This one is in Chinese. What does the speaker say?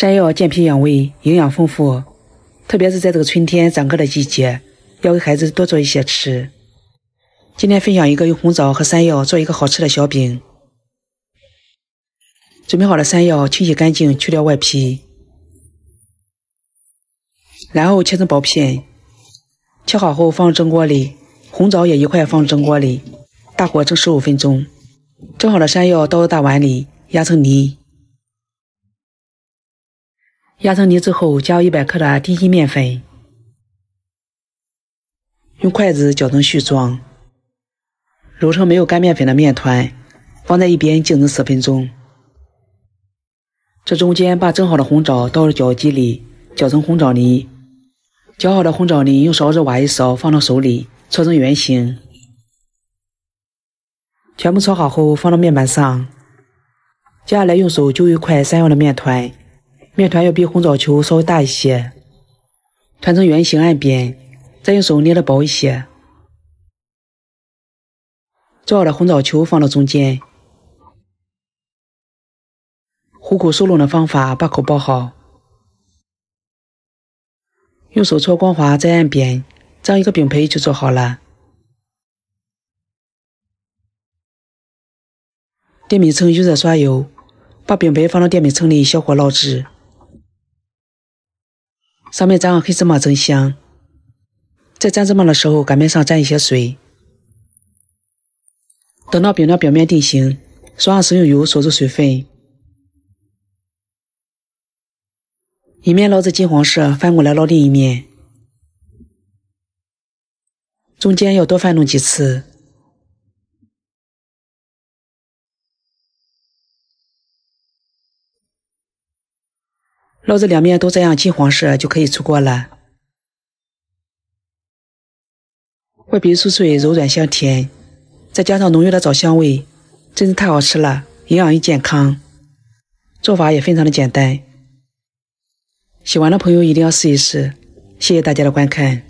山药健脾养胃，营养丰富，特别是在这个春天长个的季节，要给孩子多做一些吃。今天分享一个用红枣和山药做一个好吃的小饼。准备好了山药，清洗干净，去掉外皮，然后切成薄片。切好后放蒸锅里，红枣也一块放蒸锅里，大火蒸十五分钟。蒸好的山药倒入大碗里，压成泥。压成泥之后，加入一百克的低筋面粉，用筷子搅成絮状，揉成没有干面粉的面团，放在一边静置十分钟。这中间把蒸好的红枣倒入搅机里，搅成红枣泥。搅好的红枣泥用勺子挖一勺，放到手里搓成圆形。全部搓好后放到面板上，接下来用手揪一块山药的面团。面团要比红枣球稍微大一些，团成圆形按扁，再用手捏的薄一些。做好的红枣球放到中间，虎口收拢的方法把口包好，用手搓光滑再按扁，这样一个饼胚就做好了。电饼铛预热刷油，把饼胚放到电饼铛里，小火烙制。上面沾上黑芝麻真香，在沾芝麻的时候，擀面上沾一些水。等到饼的表面定型，刷上食用油锁住水分。一面烙至金黄色，翻过来烙另一面，中间要多翻动几次。烙至两面都这样金黄色，就可以出锅了。外皮酥脆，柔软香甜，再加上浓郁的枣香味，真是太好吃了，营养又健康。做法也非常的简单，喜欢的朋友一定要试一试。谢谢大家的观看。